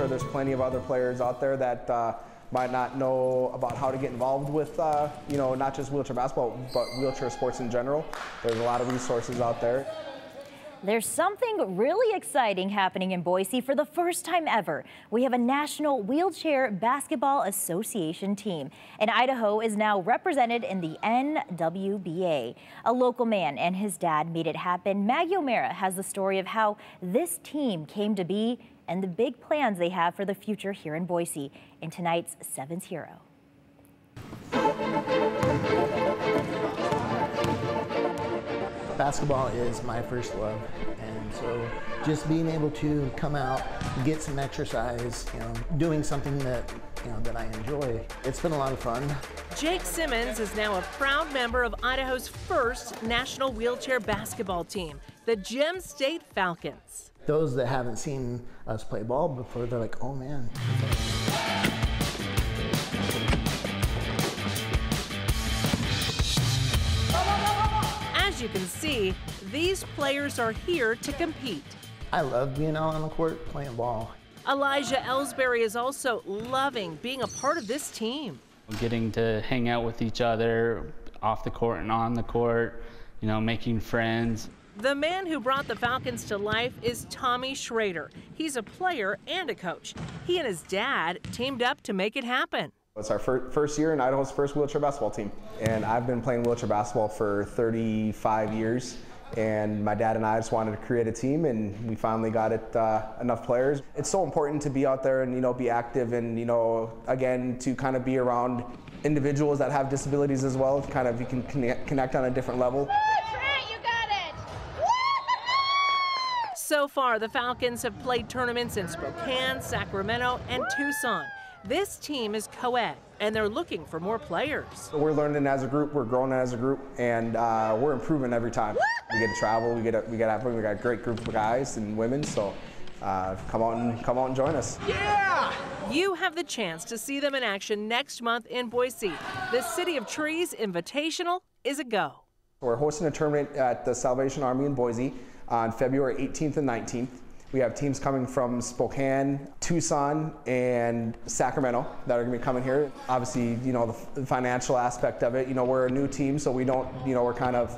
sure there's plenty of other players out there that uh, might not know about how to get involved with, uh, you know, not just wheelchair basketball, but wheelchair sports in general. There's a lot of resources out there. There's something really exciting happening in Boise for the first time ever. We have a National Wheelchair Basketball Association team, and Idaho is now represented in the NWBA. A local man and his dad made it happen. Maggie O'Mara has the story of how this team came to be and the big plans they have for the future here in Boise in tonight's Sevens Hero. Basketball is my first love. And so just being able to come out get some exercise you know doing something that you know that I enjoy it's been a lot of fun. Jake Simmons is now a proud member of Idaho's first national wheelchair basketball team the Gem State Falcons. Those that haven't seen us play ball before they're like oh man As you can see, these players are here to compete. I love being out on the court playing ball. Elijah Ellsbury is also loving being a part of this team. Getting to hang out with each other off the court and on the court, you know, making friends. The man who brought the Falcons to life is Tommy Schrader. He's a player and a coach. He and his dad teamed up to make it happen. It's our fir first year in Idaho's first wheelchair basketball team. And I've been playing wheelchair basketball for 35 years. And my dad and I just wanted to create a team, and we finally got it uh, enough players. It's so important to be out there and you know be active, and you know again to kind of be around individuals that have disabilities as well. Kind of you can connect, connect on a different level. So far, the Falcons have played tournaments in Spokane, Sacramento, and Tucson. This team is co-ed, and they're looking for more players. We're learning as a group, we're growing as a group, and uh, we're improving every time. We get to travel, we get to, we get to, we got a great group of guys and women, so uh, come out and come out and join us. Yeah! You have the chance to see them in action next month in Boise. The City of Trees Invitational is a go. We're hosting a tournament at the Salvation Army in Boise on February 18th and 19th. We have teams coming from Spokane, Tucson, and Sacramento that are going to be coming here. Obviously, you know, the financial aspect of it, you know, we're a new team, so we don't, you know, we're kind of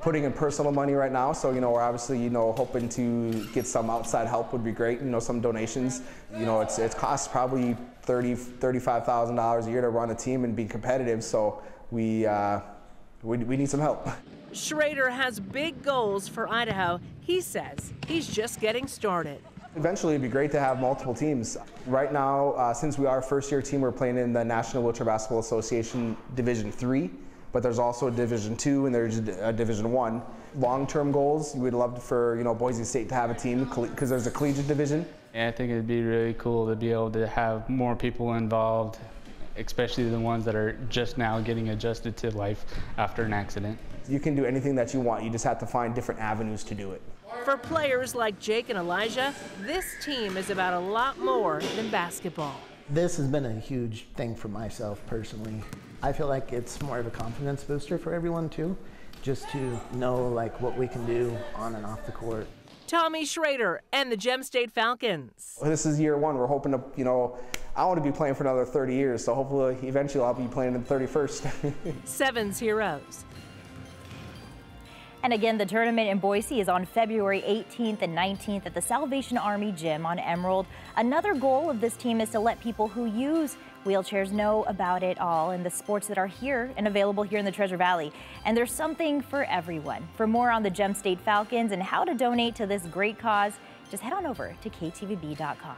putting in personal money right now. So, you know, we're obviously, you know, hoping to get some outside help would be great, you know, some donations. You know, it's, it costs probably $30, $35,000 a year to run a team and be competitive. So we, uh, we, we need some help. Schrader has big goals for Idaho. He says he's just getting started. Eventually, it'd be great to have multiple teams. Right now, uh, since we are a first-year team, we're playing in the National Wheelchair Basketball Association Division Three, but there's also a Division Two and there's a Division One. Long-term goals, we'd love for you know Boise State to have a team because there's a collegiate division. Yeah, I think it'd be really cool to be able to have more people involved, especially the ones that are just now getting adjusted to life after an accident. You can do anything that you want. You just have to find different avenues to do it. For players like Jake and Elijah, this team is about a lot more than basketball. This has been a huge thing for myself personally. I feel like it's more of a confidence booster for everyone too, just to know like what we can do on and off the court. Tommy Schrader and the Gem State Falcons. This is year one. We're hoping to, you know, I want to be playing for another 30 years, so hopefully eventually I'll be playing in the 31st. Sevens Heroes. And again, the tournament in Boise is on February 18th and 19th at the Salvation Army Gym on Emerald. Another goal of this team is to let people who use wheelchairs know about it all and the sports that are here and available here in the Treasure Valley. And there's something for everyone. For more on the Gem State Falcons and how to donate to this great cause, just head on over to ktvb.com.